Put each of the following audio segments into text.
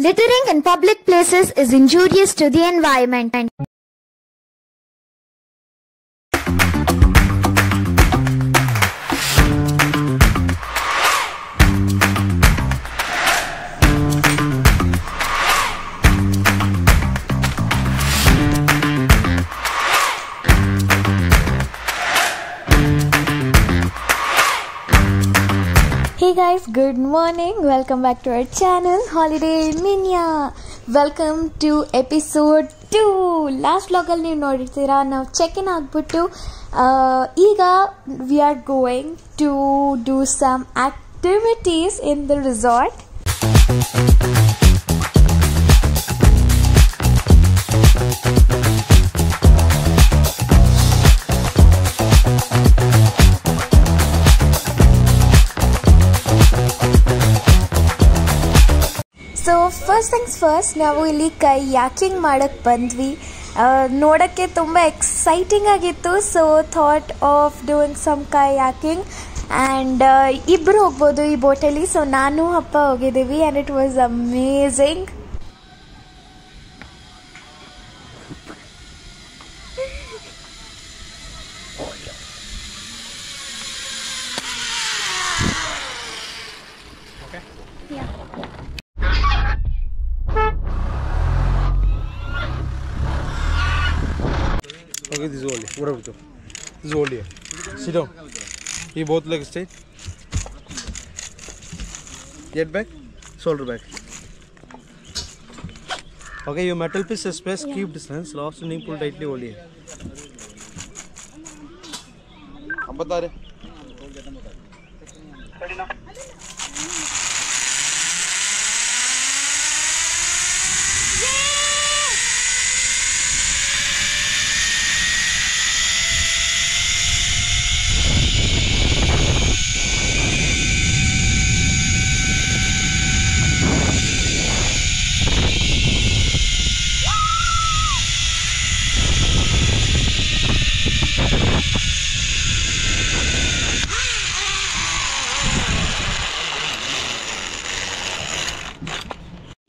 Littering in public places is injurious to the environment. Hey guys good morning welcome back to our channel holiday ಮಿನ್ಯಾ welcome to episode two last ವ್ಲಾಗಲ್ಲಿ ನೀವು ನೋಡಿರ್ತೀರಾ? ನಾವು check in ಆಗಿಬಿಟ್ಟು ಈಗ we are going to do some activities in the resort first things first ನಾವು ಇಲ್ಲಿ ಕೈ ಯಾಕಿಂಗ್ ಮಾಡೋಕ್ಕೆ ಬಂದ್ವಿ. ನೋಡೋಕ್ಕೆ ತುಂಬ ಎಕ್ಸೈಟಿಂಗ್ ಆಗಿತ್ತು. So thought of doing some kayaking. And ಇಬ್ಬರು ಹೋಗ್ಬೋದು ಈ ಬೋಟಲ್ಲಿ ಸೊ ನಾನು, ಅಪ್ಪ ಹೋಗಿದ್ದೀವಿ. ಆ್ಯಂಡ್ ಇಟ್ ವಾಸ್ ಅಮೇಝಿಂಗ್ जोड़ लिया सीधो ये बहुत लग state jet bag shoulder bag okay you metal piece space keep distance lost नहीं पुल टाइटली बोलिए हम बता रहे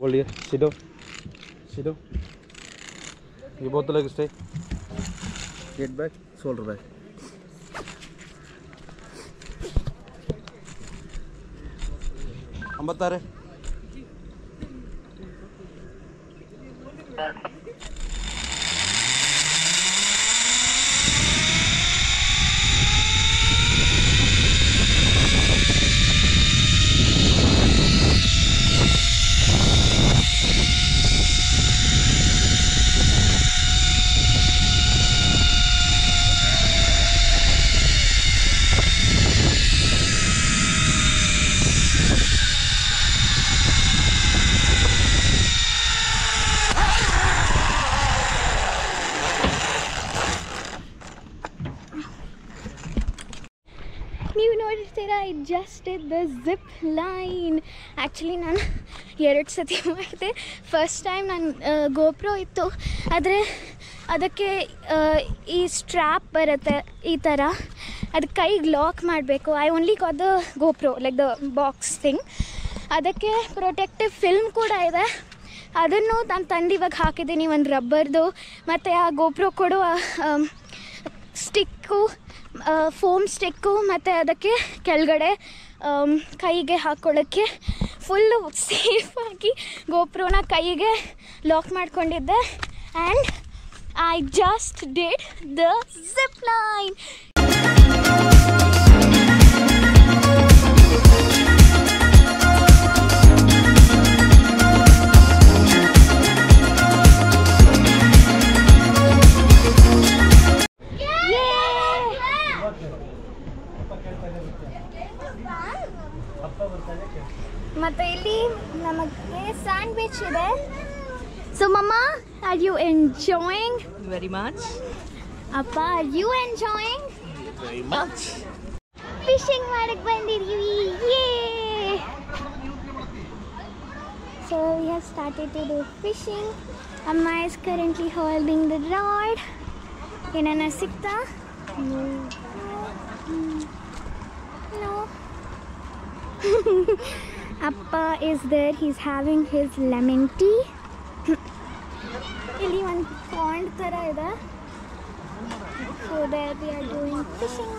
बोलिए सीधो सीधो ये बोतल है किससे गेट बैग शोल्डर बैग हम बता रहे ಜಸ್ಟ್ ಇದ್ ದ ಝಿಪ್ ಲೈನ್ ಆ್ಯಕ್ಚುಲಿ ನಾನು ಎರಡು ಸತಿ ಮಾಡಿದೆ. ಫಸ್ಟ್ ಟೈಮ್ ನಾನು ಗೋಪ್ರೋ ಇತ್ತು. ಆದರೆ ಅದಕ್ಕೆ ಈ ಸ್ಟ್ರ್ಯಾಪ್ ಬರುತ್ತೆ ಈ ಥರ ಅದು ಕೈಗೆ ಲಾಕ್ ಮಾಡಬೇಕು. ಐ ಓನ್ಲಿ ಕಾ the GoPro like the box thing ಅದಕ್ಕೆ ಪ್ರೊಟೆಕ್ಟಿವ್ ಫಿಲ್ಮ್ ಕೂಡ ಇದೆ. ಅದನ್ನು ನಾನು ತಂದು ಇವಾಗ ಹಾಕಿದ್ದೀನಿ, ಒಂದು ರಬ್ಬರ್ದು ಮತ್ತು ಆ ಗೋಪ್ರೋ ಕೊಡುವ ಸ್ಟಿಕ್ಕು ಫೋಮ್ ಸ್ಟಿಕ್ಕು ಮತ್ತು ಅದಕ್ಕೆ ಕೆಳಗಡೆ ಕೈಗೆ ಹಾಕ್ಕೊಳ್ಳೋಕ್ಕೆ ಫುಲ್ಲು ಸೇಫಾಗಿ ಗೋಪ್ರೋನ ಕೈಗೆ ಲಾಕ್ ಮಾಡ್ಕೊಂಡಿದ್ದೆ. And I just did the zip line ಮತ್ತು ಇಲ್ಲಿ ನಮಗೆ ಸ್ಯಾಂಡ್ವಿಚ್ ಇದೆ ಸೊ ಮಮ್ಮ are you enjoying very much. ಅಪ್ಪ are you enjoying Very much. Fishing ಮಾಡಕ್ಕೆ ಬಂದಿದ್ದೀವಿ ಯೇ so we have started to do fishing ಅಮ್ಮ is currently holding the rod ಏನನ್ನ ಸಿಗ್ತಾ no Appa is there. He's having his lemon tea. ಇಲ್ಲಿ ಒಂದು pond ಥರ ಇದೆ so there we are doing fishing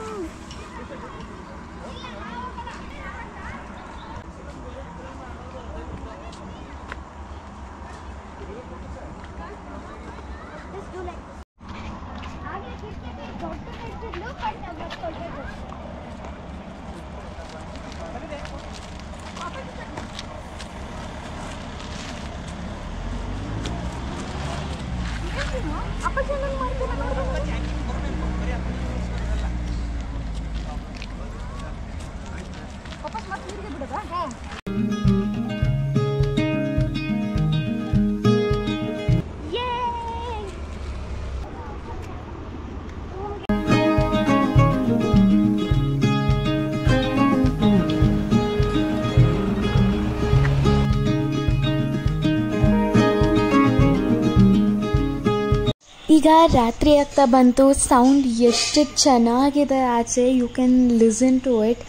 ಈಗ ರಾತ್ರಿ ಆಗ್ತಾ ಬಂತು ಸೌಂಡ್ ಎಷ್ಟು ಚೆನ್ನಾಗಿದೆ ಆಚೆ you can listen to it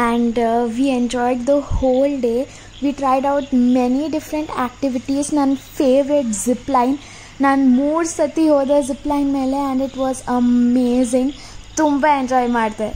and we enjoyed the whole day we tried out many different activities ನನ್ನ ಫೇವ್ರೆಟ್ ಜಿಪ್ ಲೈನ್ ನಾನು ಮೂರು ಸತಿ ಹೋದೆ ಜಿಪ್ ಲೈನ್ ಮೇಲೆ ಆ್ಯಂಡ್ ಇಟ್ ವಾಸ್ ಅಮೇಝಿಂಗ್ ತುಂಬ ಎಂಜಾಯ್ ಮಾಡಿದೆ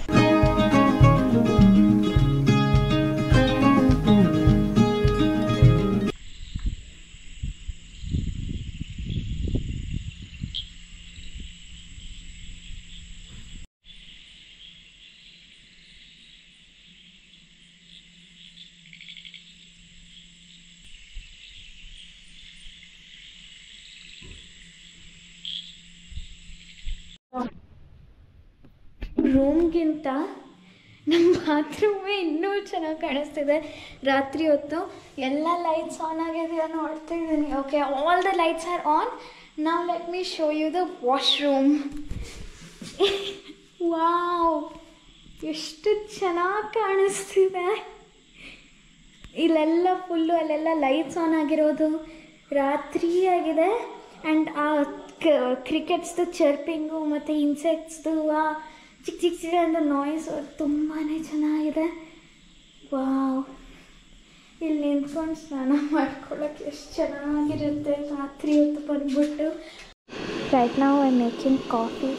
ರೂಮ್ಗಿಂತ ನಮ್ಮ ಬಾತ್ರೂಮೇ ಇನ್ನೂ ಚೆನ್ನಾಗಿ ಕಾಣಿಸ್ತಿದೆ. ರಾತ್ರಿ ಹೊತ್ತು ಎಲ್ಲ ಲೈಟ್ಸ್ ಆನ್ ಆಗಿದೆಯಾ ನೋಡ್ತಾ ಇದ್ದೀನಿ. Okay all the lights are on ನಾವು let me show you the washroom wow ಎಷ್ಟು ಚೆನ್ನಾಗಿ ಕಾಣಿಸ್ತಿದೆ. ಇಲ್ಲೆಲ್ಲ ಫುಲ್ಲು ಅಲ್ಲೆಲ್ಲ ಲೈಟ್ಸ್ ಆನ್ ಆಗಿರೋದು. ರಾತ್ರಿ ಆಗಿದೆ. ಆ್ಯಂಡ್ ಆ ಕ್ರಿಕೆಟ್ಸ್ದು ಚರ್ಪಿಂಗು ಮತ್ತು ಇನ್ಸೆಕ್ಟ್ಸ್ದು ಆ ಚಿಕ್ಕ ಚಿಕ್ಕ ಚಿಕ್ಕ ಅಂತ ನಾಯ್ಸ್ ತುಂಬಾ ಚೆನ್ನಾಗಿದೆ ವಾವ್ ಇಲ್ಲಿ ನಿಂತ್ಕೊಂಡು ಸ್ನಾನ ಮಾಡ್ಕೊಳ್ಳೋಕೆ ಎಷ್ಟು ಚೆನ್ನಾಗಿರುತ್ತೆ ರಾತ್ರಿ ಹೊತ್ತು ಬಂದ್ಬಿಟ್ಟು ರೈಟ್ ನಾವು ಐ ಮೇಕಿಂಗ್ ಕಾಫಿ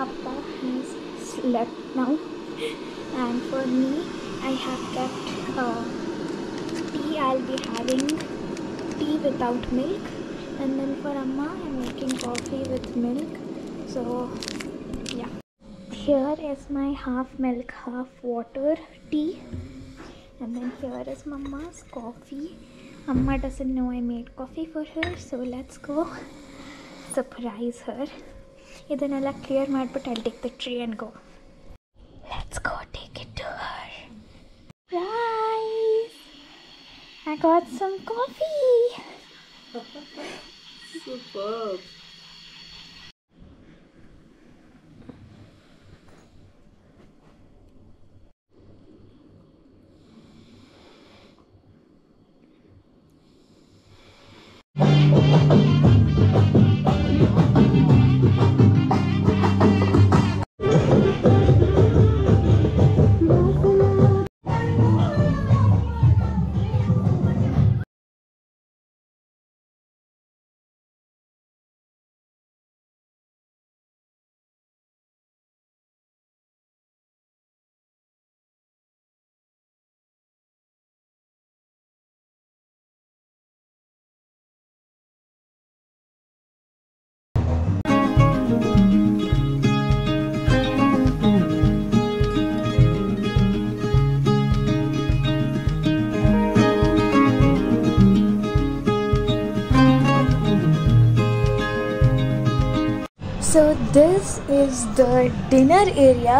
ಅಪ್ಪ ಈಸ್ ಸ್ಲೆಪ್ಟ್ ನಾವು and for me I have kept tea I'll be having tea without milk and then for Amma I'm making coffee with milk so yeah here is my half milk half water tea and then here is Mama's coffee Amma doesn't know I made coffee for her so let's go surprise her ಇದನ್ನೆಲ್ಲ clear ಮಾಡಿಬಿಟ್ಟು I'll take the tree and go let's go take it to her guys I got some coffee. Superb. So this is the dinner area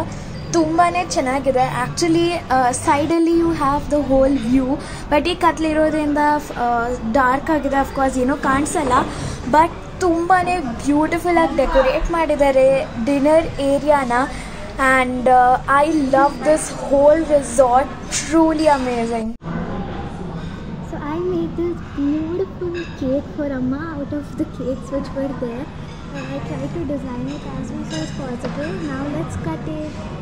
ತುಂಬಾ ಚೆನ್ನಾಗಿದೆ. Actually ಸೈಡಲ್ಲಿ you have the whole view but ಈ ಕತ್ಲಿರೋದ್ರಿಂದ dark ಆಗಿದೆ. Of course ಏನೂ ಕಾಣಿಸಲ್ಲ. But ತುಂಬಾ ಬ್ಯೂಟಿಫುಲ್ಲಾಗಿ ಡೆಕೋರೇಟ್ ಮಾಡಿದ್ದಾರೆ dinner ಏರಿಯಾನ and I love this whole resort truly amazing so I made this beautiful for Amma. Out of the cakes which were there. I tried to design it as much as possible. Now let's cut it.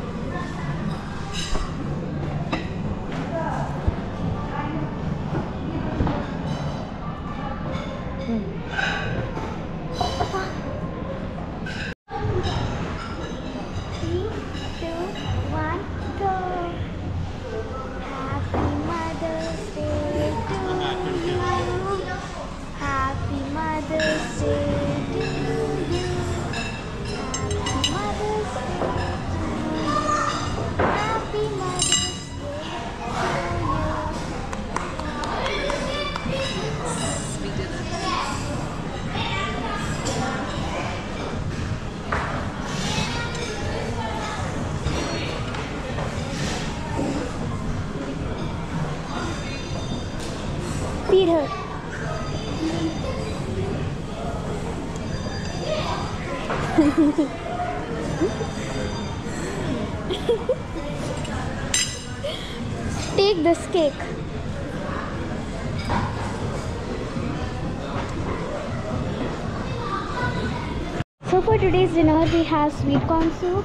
This cake. So for today's dinner we have sweet corn soup,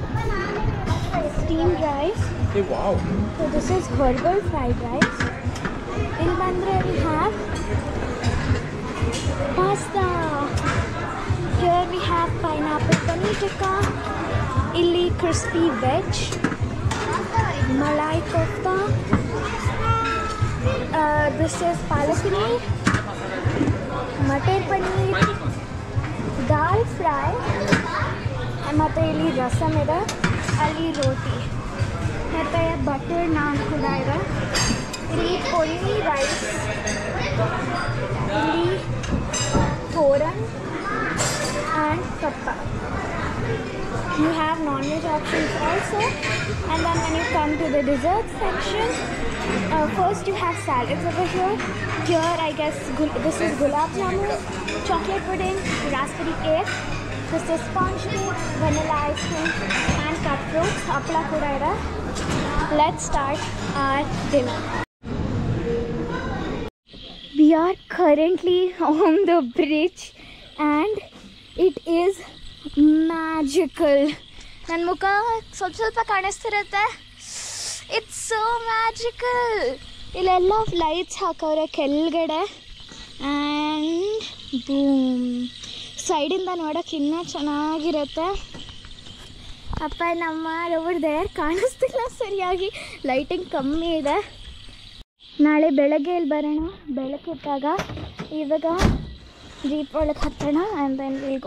steamed rice, Hey, wow. so this is herbal fried rice. In Bandra we have pasta. Here we have pineapple paneer tikka, illi crispy veg, malai kofta. This is palak paneer matar paneer dal fry ऐं माँ इली रसम अली रोटी मत butter नान खुराइबा इली पोली rice इली thoran and kappa You have non-veg options also and then when you come to the dessert section uh, first you have salads over here here I guess gul- this is gulab jamun chocolate pudding raspberry cake this is sponge cake vanilla ice cream and cut fruits hapla kuda ide let's start our dinner we are currently on the bridge and it is magical ನನ್ನ ಮುಖ ಸ್ವಲ್ಪ ಸ್ವಲ್ಪ ಕಾಣಿಸ್ತಿರುತ್ತೆ it's so magical ಇಲ್ಲೆಲ್ಲ lights ಹಾಕವ್ರೆ ಕೆಳಗಡೆ. And boom ಸೈಡಿಂದ ನೋಡೋಕೆ ಇನ್ನೂ ಚೆನ್ನಾಗಿರುತ್ತೆ. ಅಪ್ಪ, ನಮ್ಮ ರೋಡ್ ದೇರ್ ಕಾಣಿಸ್ತಿಲ್ಲ ಸರಿಯಾಗಿ. ಲೈಟಿಂಗ್ ಕಮ್ಮಿ ಇದೆ. ನಾಳೆ ಬೆಳಗ್ಗೆ ಇಲ್ಲಿ ಬರೋಣ? ಬೆಳಕಿದ್ದಾಗ ಇವಾಗ ದೀಪ ಒಳಗೆ ಹತ್ತೋಣ ಆ್ಯಂಡ್ ದೆನ್ ವಿಲ್